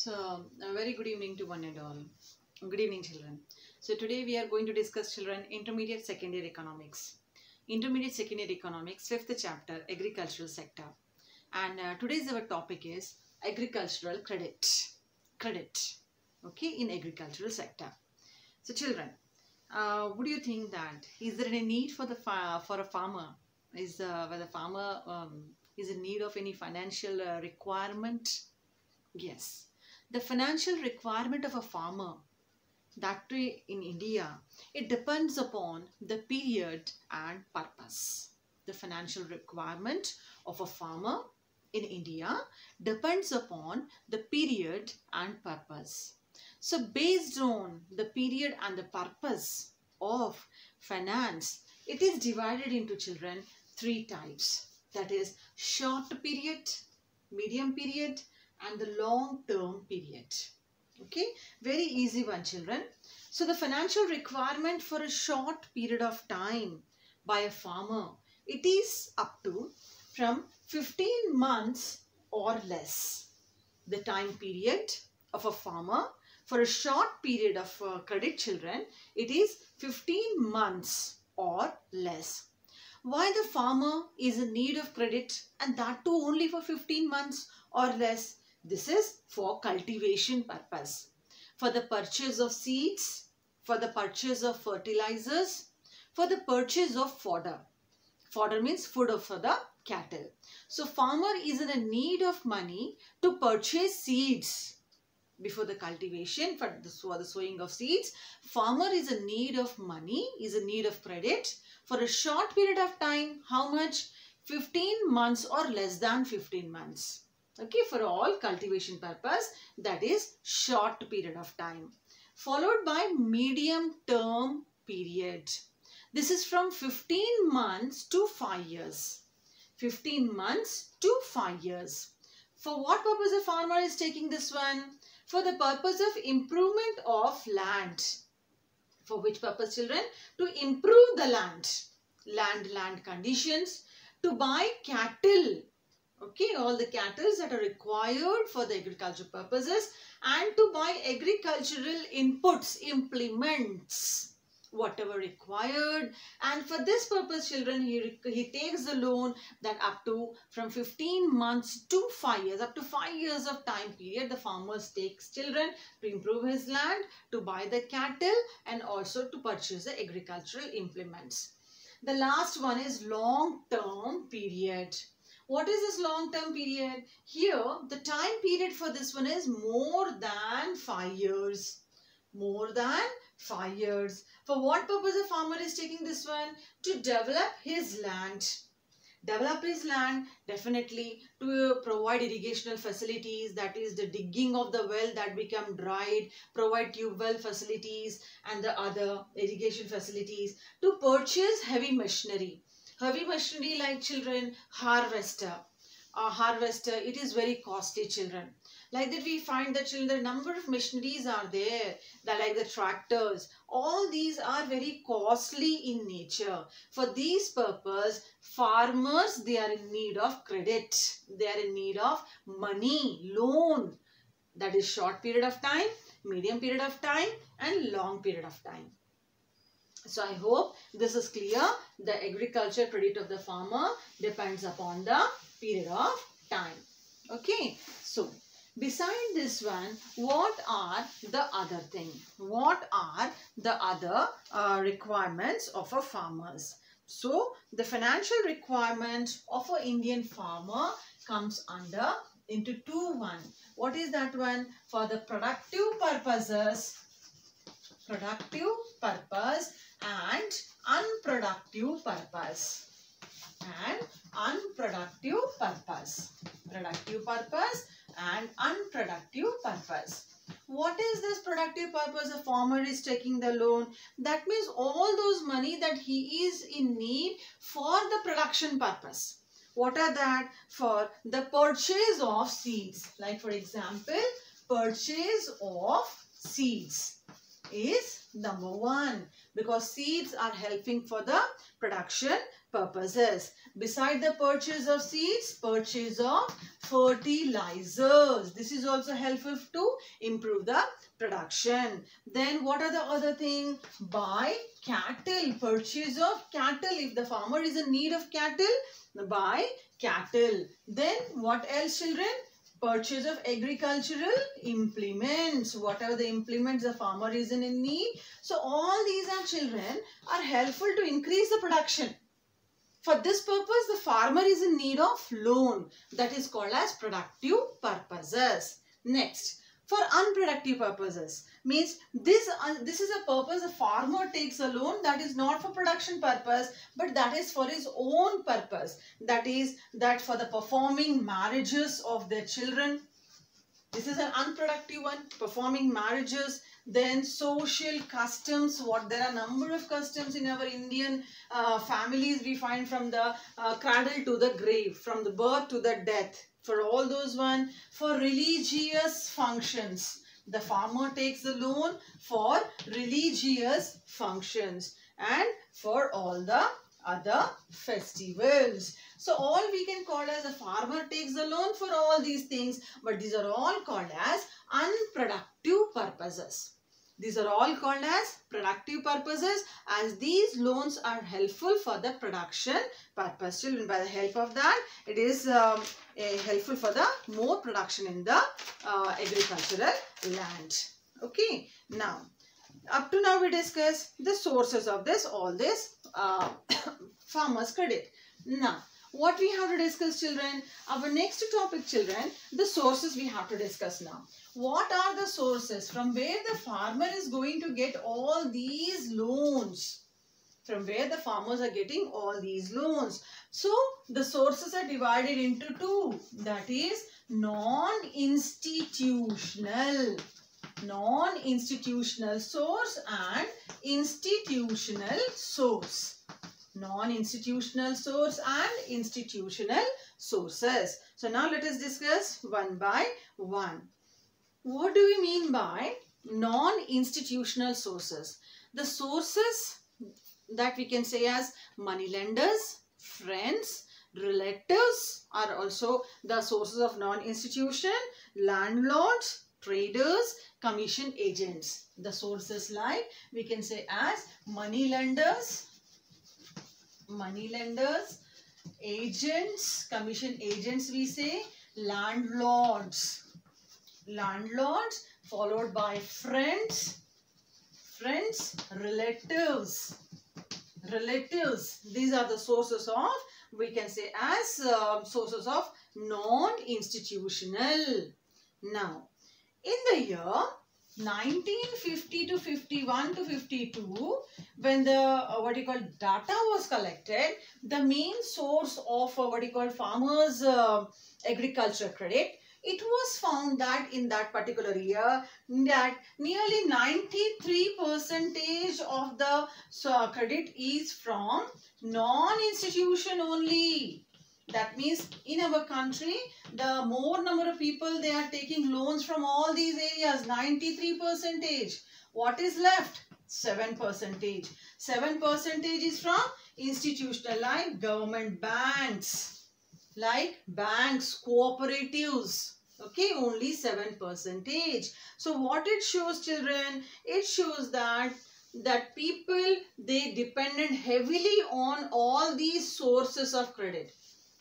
So, a very good evening to one and all. Good evening, children. So, today we are going to discuss children intermediate secondary economics. Intermediate secondary economics, fifth chapter, agricultural sector. And uh, today's our topic is agricultural credit. Credit, okay, in agricultural sector. So, children, uh, what do you think that is there any need for the for a farmer? Is uh, whether farmer um, is in need of any financial uh, requirement? Yes, the financial requirement of a farmer that too in India, it depends upon the period and purpose. The financial requirement of a farmer in India depends upon the period and purpose. So, based on the period and the purpose of finance, it is divided into children three types that is, short period, medium period, and the long term period. Okay, very easy one, children. So, the financial requirement for a short period of time by a farmer, it is up to from 15 months or less. The time period of a farmer for a short period of uh, credit children, it is 15 months or less. Why the farmer is in need of credit and that too only for 15 months or less? This is for cultivation purpose, for the purchase of seeds, for the purchase of fertilizers, for the purchase of fodder. Fodder means food for the cattle. So farmer is in a need of money to purchase seeds before the cultivation for the, for the sowing of seeds. Farmer is in need of money, is in need of credit for a short period of time. How much? 15 months or less than 15 months okay for all cultivation purpose that is short period of time followed by medium term period. This is from 15 months to 5 years. 15 months to 5 years. For what purpose a farmer is taking this one? For the purpose of improvement of land. For which purpose children? To improve the land. Land land conditions. To buy cattle okay all the cattle that are required for the agricultural purposes and to buy agricultural inputs implements whatever required. And for this purpose children he, he takes the loan that up to from 15 months to 5 years up to 5 years of time period the farmers takes children to improve his land to buy the cattle and also to purchase the agricultural implements. The last one is long term period what is this long term period? Here, the time period for this one is more than 5 years. More than 5 years. For what purpose a farmer is taking this one? To develop his land. Develop his land definitely to uh, provide irrigational facilities that is the digging of the well that become dried, provide tube well facilities and the other irrigation facilities to purchase heavy machinery heavy machinery like children harvester. A harvester it is very costly children. Like that we find that children the number of machineries are there that like the tractors. All these are very costly in nature. For these purpose farmers they are in need of credit. They are in need of money loan. That is short period of time medium period of time and long period of time so I hope this is clear. The agriculture credit of the farmer depends upon the period of time. Okay. So beside this one, what are the other thing? What are the other uh, requirements of a farmers? So the financial requirement of an Indian farmer comes under into two one. What is that one? For the productive purposes, productive purpose and unproductive purpose. And unproductive purpose. Productive purpose and unproductive purpose. What is this productive purpose? A farmer is taking the loan. That means all those money that he is in need for the production purpose. What are that? For the purchase of seeds. Like for example purchase of seeds is number one because seeds are helping for the production purposes. Beside the purchase of seeds, purchase of fertilizers. This is also helpful to improve the production. Then what are the other thing? Buy cattle, purchase of cattle. If the farmer is in need of cattle, buy cattle. Then what else children? Purchase of agricultural implements. Whatever the implements the farmer is in need. So all these are children are helpful to increase the production. For this purpose, the farmer is in need of loan. That is called as productive purposes. Next, for unproductive purposes. Means this uh, this is a purpose a farmer takes a loan that is not for production purpose but that is for his own purpose. That is that for the performing marriages of their children. This is an unproductive one performing marriages then social customs what there are number of customs in our indian uh, families we find from the uh, cradle to the grave from the birth to the death for all those one for religious functions the farmer takes the loan for religious functions and for all the other festivals. So all we can call as a farmer takes the loan for all these things but these are all called as unproductive purposes. These are all called as productive purposes as these loans are helpful for the production purpose. Children, by the help of that, it is um, helpful for the more production in the uh, agricultural land. Okay, now up to now we discuss the sources of this, all this uh, farmers credit. Now, what we have to discuss children, our next topic children, the sources we have to discuss now. What are the sources? From where the farmer is going to get all these loans? From where the farmers are getting all these loans? So the sources are divided into two. That is non-institutional. Non-institutional source and institutional source non-institutional source and institutional sources so now let us discuss one by one what do we mean by non-institutional sources? The sources that we can say as money lenders, friends, relatives are also the sources of non-institution, landlords, traders, commission agents. The sources like we can say as money lenders, money lenders, agents, commission agents we say, landlords, landlords followed by friends friends relatives. Relatives these are the sources of we can say as uh, sources of non-institutional. Now in the year 1950 to 51 to 52 when the uh, what you call data was collected the main source of uh, what you call farmers uh, agriculture credit it was found that in that particular year that nearly 93 percentage of the so, credit is from non-institution only. That means in our country, the more number of people, they are taking loans from all these areas, 93 percentage. What is left? 7 percentage. 7 percentage is from institutional like government banks like banks, cooperatives. Okay, only 7 percentage. So what it shows children? It shows that that people they depended heavily on all these sources of credit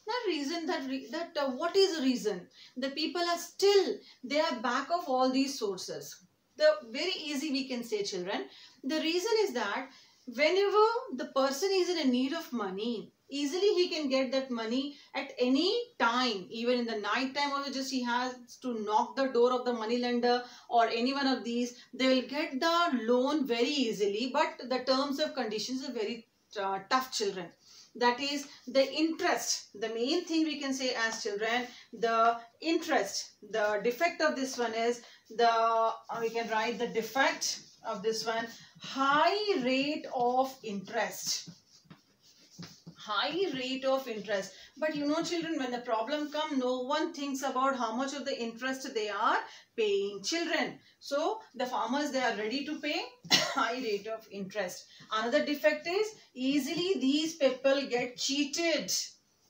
that reason that re that uh, what is the reason? The people are still they are back of all these sources. The very easy we can say children. The reason is that whenever the person is in a need of money easily he can get that money at any time. Even in the night time also just he has to knock the door of the money lender or any one of these they will get the loan very easily. But the terms of conditions are very uh, tough children that is the interest. The main thing we can say as children the interest the defect of this one is the uh, we can write the defect of this one high rate of interest high rate of interest. But you know children, when the problem come, no one thinks about how much of the interest they are paying children. So the farmers, they are ready to pay high rate of interest. Another defect is easily these people get cheated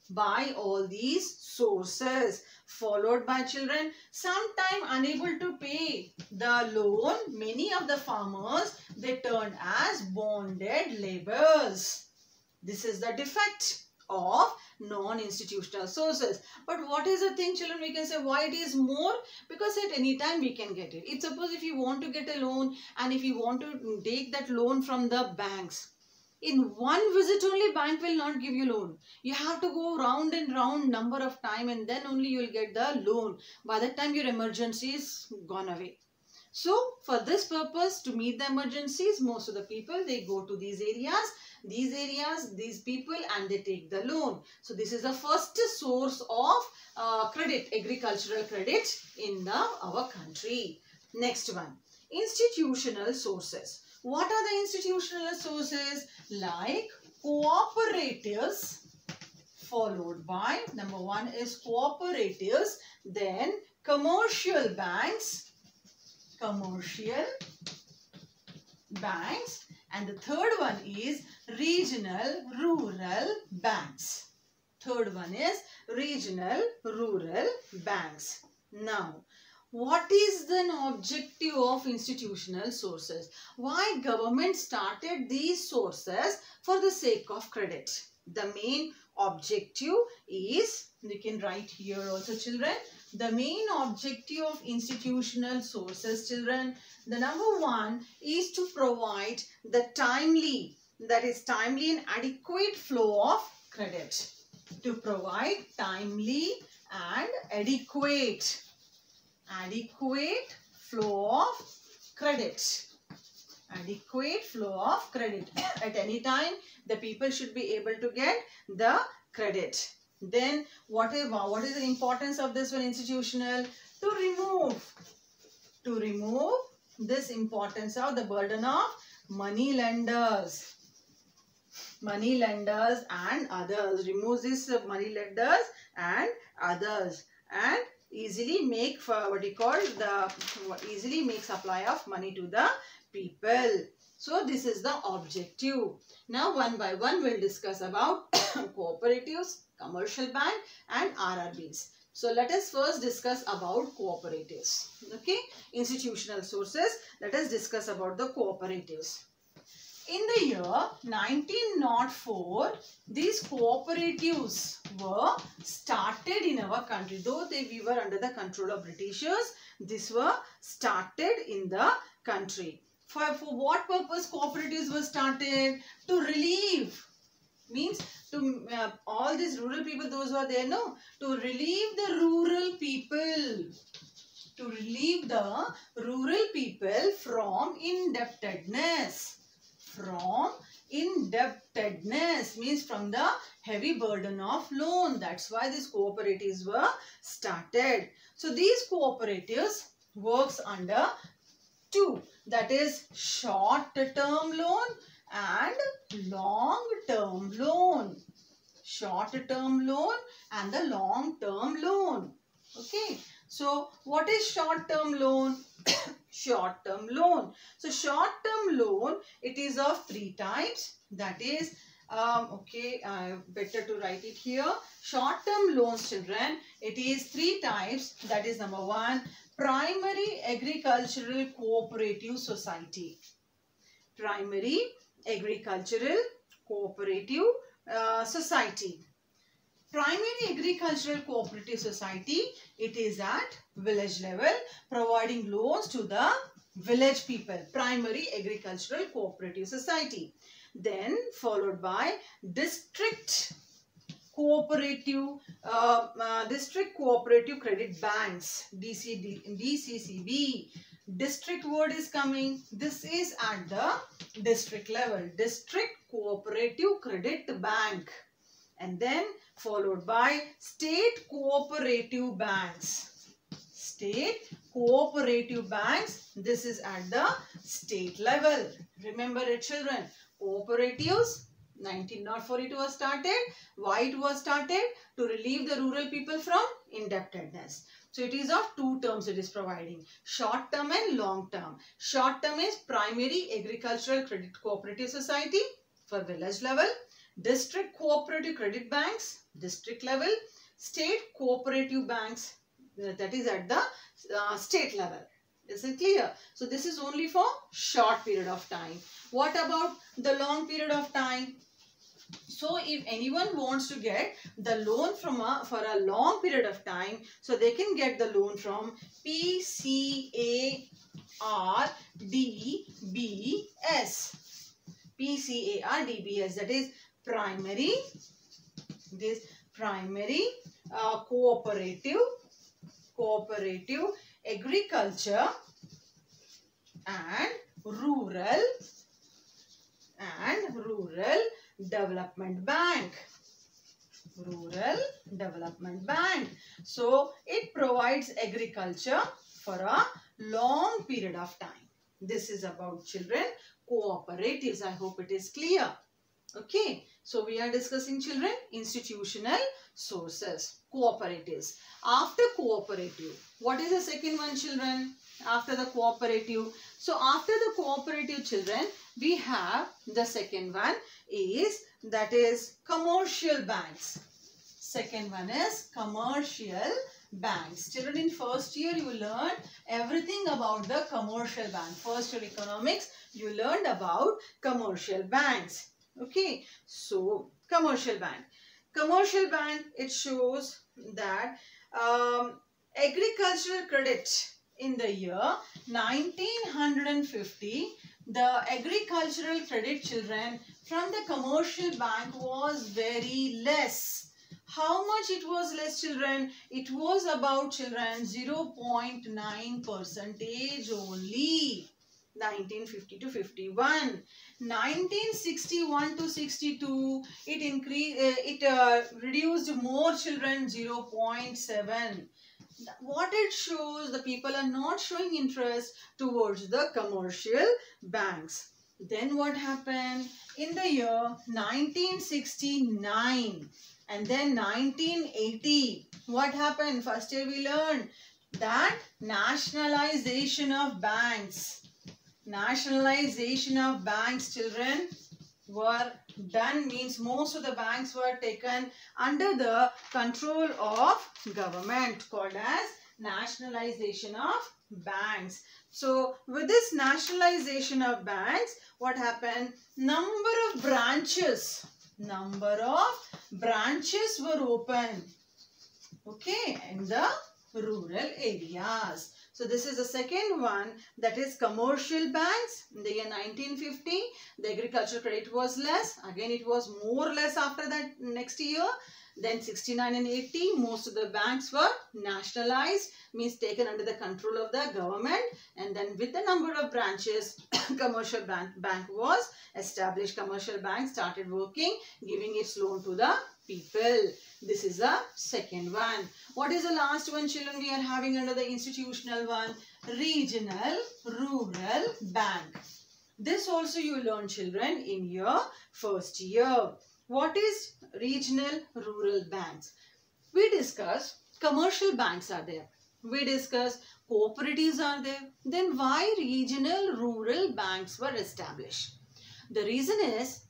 by all these sources followed by children sometime unable to pay the loan many of the farmers they turned as bonded laborers this is the defect of non-institutional sources. But what is the thing children we can say why it is more because at any time we can get it. If suppose if you want to get a loan and if you want to take that loan from the banks in one visit only bank will not give you loan. You have to go round and round number of time and then only you will get the loan. By that time your emergency is gone away. So for this purpose to meet the emergencies most of the people they go to these areas these areas, these people and they take the loan. So this is the first source of uh, credit, agricultural credit in the, our country. Next one, institutional sources. What are the institutional sources? Like cooperatives followed by number one is cooperatives then commercial banks commercial banks and the third one is regional rural banks. Third one is regional rural banks. Now, what is the objective of institutional sources? Why government started these sources for the sake of credit? The main objective is, you can write here also children, the main objective of institutional sources children, the number one is to provide the timely, that is timely and adequate flow of credit. To provide timely and adequate, adequate flow of credit adequate flow of credit. At any time, the people should be able to get the credit. Then what is, what is the importance of this one institutional? To remove, to remove this importance of the burden of money lenders. Money lenders and others. Remove this money lenders and others. And easily make for what you call the easily make supply of money to the people. So this is the objective. Now one by one we'll discuss about cooperatives, commercial bank and RRBs. So let us first discuss about cooperatives. Okay, institutional sources. Let us discuss about the cooperatives. In the year 1904, these cooperatives were started in our country. Though they we were under the control of Britishers, these were started in the country. For, for what purpose cooperatives were started? To relieve these rural people those who are there no? To relieve the rural people. To relieve the rural people from indebtedness. From indebtedness means from the heavy burden of loan. That's why these cooperatives were started. So these cooperatives works under two. That is short term loan and long term loan short term loan and the long term loan. Okay. So what is short term loan? Short term loan. So short term loan it is of three types. That is um, okay uh, better to write it here. Short term loans children it is three types. That is number one primary agricultural cooperative society. Primary agricultural cooperative uh, society. Primary agricultural cooperative society it is at village level providing loans to the village people. Primary agricultural cooperative society. Then followed by district cooperative uh, uh, district cooperative credit banks DCD, DCCB district word is coming this is at the district level district cooperative credit bank and then followed by state cooperative banks state cooperative banks this is at the state level remember it children cooperatives 1904 it was started. Why it was started? To relieve the rural people from indebtedness. So it is of two terms it is providing. Short term and long term. Short term is primary agricultural credit cooperative society for village level. District cooperative credit banks, district level. State cooperative banks, that is at the uh, state level. Is it clear? So this is only for short period of time. What about the long period of time? So if anyone wants to get the loan from a, for a long period of time, so they can get the loan from PCARDBS. PCARDBS that is primary, this primary uh, cooperative, cooperative agriculture and rural and rural development bank. Rural development bank. So it provides agriculture for a long period of time. This is about children. Cooperatives i hope it is clear. Okay. So we are discussing children. Institutional sources. Cooperatives. After cooperative what is the second one children after the cooperative. So after the cooperative children we have the second one is that is commercial banks. Second one is commercial banks. Children in first year you learn everything about the commercial bank. First year economics you learned about commercial banks. Okay so commercial bank. Commercial bank it shows that um, agricultural credit in the year 1950 the agricultural credit children from the commercial bank was very less. How much it was less children? It was about children 0.9 percentage only 1950 to 51 1961 to 62 it increased uh, it uh, reduced more children 0.7 what it shows the people are not showing interest towards the commercial banks. Then what happened? In the year 1969 and then 1980 what happened? First year we learned that nationalization of banks. Nationalization of banks children were done means most of the banks were taken under the control of government called as nationalization of banks. So with this nationalization of banks, what happened? Number of branches, number of branches were open. Okay, in the rural areas. So this is the second one that is commercial banks. In the year 1950, the agricultural credit was less. Again, it was more or less after that next year. Then 69 and 80, most of the banks were nationalized, means taken under the control of the government. And then with the number of branches, commercial bank, bank was established. Commercial bank started working, giving its loan to the people. This is the second one. What is the last one children we are having under the institutional one? Regional Rural Bank. This also you learn children in your first year. What is regional rural banks? We discuss commercial banks are there. We discuss cooperatives are there. Then why regional rural banks were established? The reason is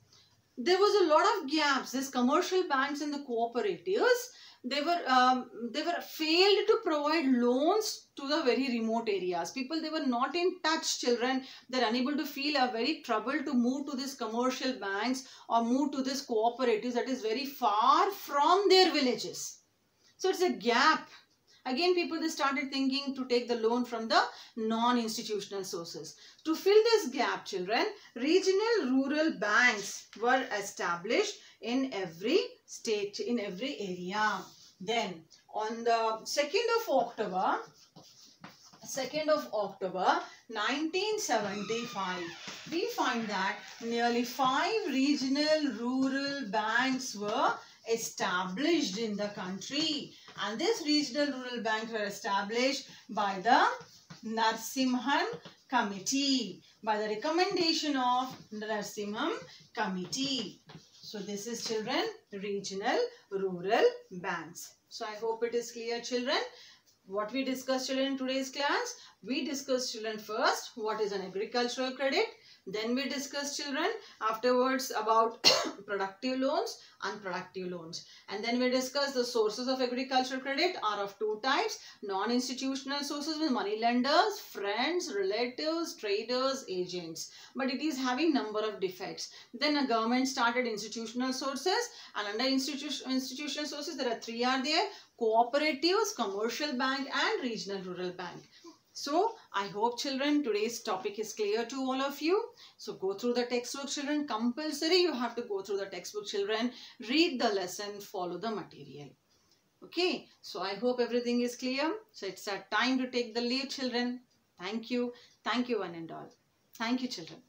there was a lot of gaps. These commercial banks and the cooperatives, they were um, they were failed to provide loans to the very remote areas. People they were not in touch. Children they're unable to feel a very trouble to move to these commercial banks or move to this cooperatives that is very far from their villages. So it's a gap Again, people they started thinking to take the loan from the non-institutional sources. To fill this gap, children, regional rural banks were established in every state, in every area. Then, on the 2nd of October, 2nd of October 1975, we find that nearly five regional rural banks were established in the country and this regional rural banks were established by the Narasimham committee by the recommendation of Narasimham committee So this is children, regional, rural banks. So I hope it is clear children. What we discussed children in today's class? We discussed children first, what is an agricultural credit? Then we discuss children afterwards about productive loans, unproductive loans. And then we discuss the sources of agricultural credit are of two types. Non-institutional sources with money lenders, friends, relatives, traders, agents. But it is having number of defects. Then a government started institutional sources and under institution, institutional sources there are three are there. Cooperatives, commercial bank and regional rural bank. So, I hope children today's topic is clear to all of you. So, go through the textbook children. Compulsory you have to go through the textbook children. Read the lesson, follow the material. Okay, so I hope everything is clear. So, it's a time to take the leave children. Thank you. Thank you one and all. Thank you children.